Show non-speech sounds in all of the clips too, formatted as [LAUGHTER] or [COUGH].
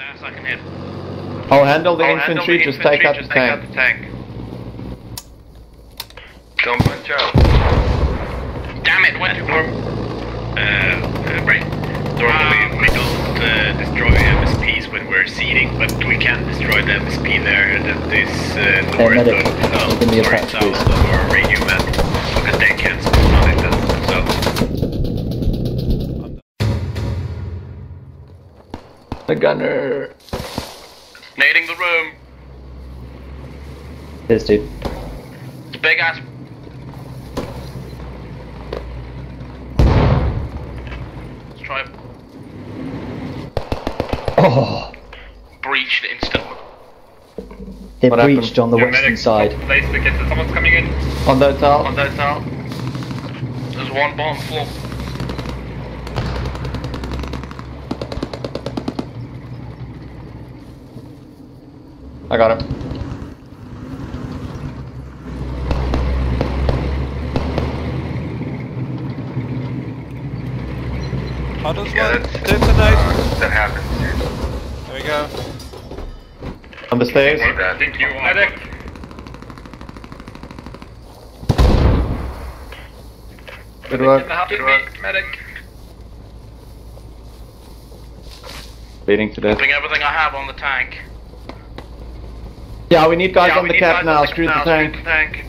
ass I can hit. I'll handle the I'll infantry, handle the just infantry, take out just the take out tank. the tank. Don't punch out. Damn it, went too. Uh, uh, right. Normally we don't uh, destroy MSPs when we're seeding, but we can destroy the MSP there that is uh, north of, no, give me a sorry, patch, south of our gunner. Nading the room. Cheers, dude. It's a big ass. Let's try it. Oh, Breached instant. they What breached happened? on the Your western side. Place the kit. Someone's coming in. On that tower. On that tower. There's one bottom floor. I got him. How does Yeah, one that's, detonate? uh, that happens. There we go. On the stairs. I think you are. Medic. Good work. Good work. Medic. Bleeding to death. Putting everything I have on the tank. Yeah, we need guys Yeah, on the cap now. on Screw the now, tank. The tank.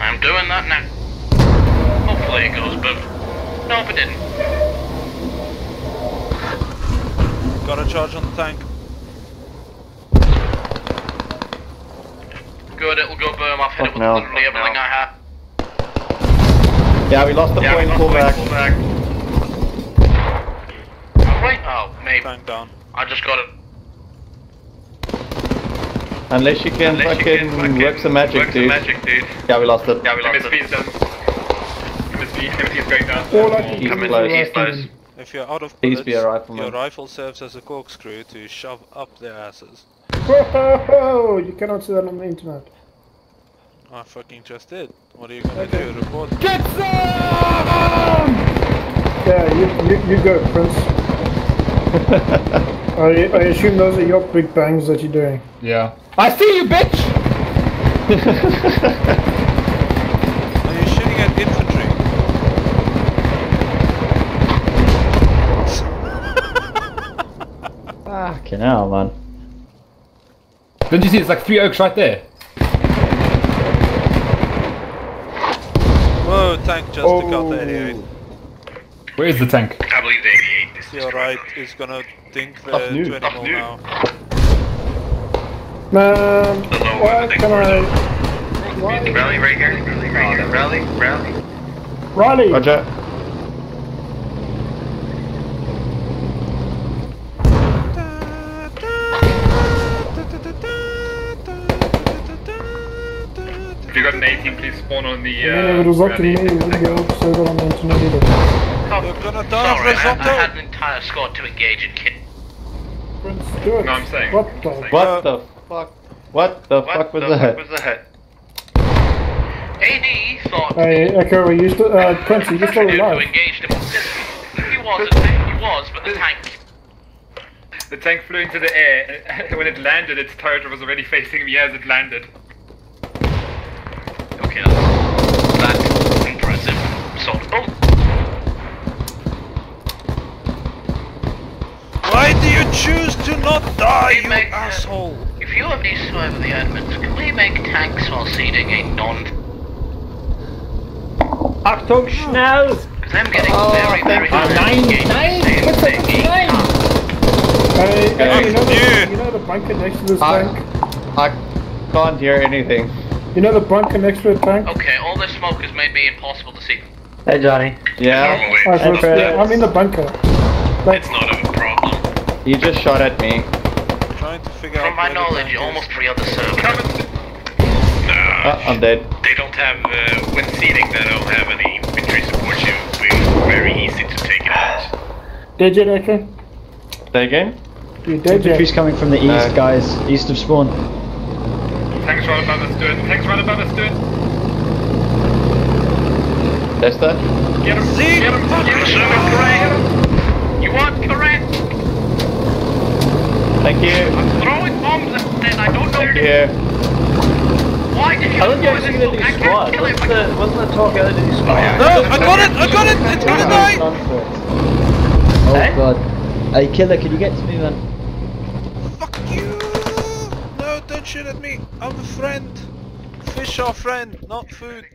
I'm doing that now. Hopefully it goes, but no, it didn't. Got a charge on the tank. Good, it'll go boom. I've hit Fuck it with no. literally everything no. I have. Yeah, we lost the Yeah, we point. lost Pull the back. Point, pull back. Right? Maybe. Tank down. I just got it. Unless you can Unless you fucking can fucking work some magic, work some dude. magic, dude. Yeah, we lost it. Yeah, we lost MSP it. is done. MSP, MSP is going down. All I can do close. a He's close. rifleman. If you're out of Please bullets, be a rifleman. your rifle serves as a corkscrew to shove up their asses. Whoa, you cannot see that on the internet. I fucking just did. What are you gonna Okay. do? Report? Get some! Yeah, you, you, you go, Prince. [LAUGHS] I, I assume those are your big bangs that you're doing. Yeah. I see you, bitch! [LAUGHS] Are you shooting at infantry? [LAUGHS] Fucking hell, man. Don't you see it's like three oaks right there? Whoa, tank just took out the 88. Where is the tank? I believe the 88 is To your right is gonna dink the Up new, 20 up new. now. Man, The why can I... Why? Rally right here. Rally right here. Rally, rally. Riley! Roger. If you got an 18, please spawn on the. I Uh, mean, it was up to me, rally. it wouldn't be able to say that on the internet either. You're gonna die of Sorry, I, I had an entire squad to engage in kit. Prince, do it. No, I'm saying. What the... What the fuck? What the What fuck was the that? fuck was that? AD thought Hey, Echo, are you still... Uh, Prince, are you still to alive? engage him. He was, he was, but the tank. The tank flew into the air, and [LAUGHS] when it landed, its turret was already facing me as it landed. Okay, that's, that's impressive. So, oh, Why do you choose to not die, We you make, uh, asshole? if you have these over the admins, can we make tanks while seeding a non? Achtung, schnell! Because I'm getting Oh, very, very good at nine, engaging nine, what's thing nine? time. Hey, hey, you know, the, you know the bunker next to this I- tank? I can't hear anything. You know the bunker next to the tank? Okay, all this smoke has made me impossible to see. Hey, Johnny. Yeah, Normally, I it's thought- not, Chris. yeah, I'm in the bunker. Like, it's not a problem. He just shot at me. Trying to figure From out my knowledge, tank is. almost three other servers. No, Uh, I'm dead. they don't have, uh, when seeding, they don't have any infantry support you. We're very easy to take it out. Did you, Echo? Say again? You dead Infantry's yet? coming from the east, No. guys. East of spawn. Tanks right above us, do it. Tanks right above us, do it. Tester? Get him, Zeke, get him, fuck get him, Server prey. Thank you. I'm throwing bombs at it. I don't know Thank you. why did you I thought you throw actually this? gonna do I can't squad. kill it. Wasn't the, wasn't the talk earlier to do squad? No, I got it! I got it! It's gonna die! Oh Eh? god. Hey killer, can you get to me man? Fuck you! No, don't shoot at me. I'm a friend. Fish are friend, not food.